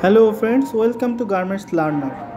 Hello friends, welcome to Garments Learner.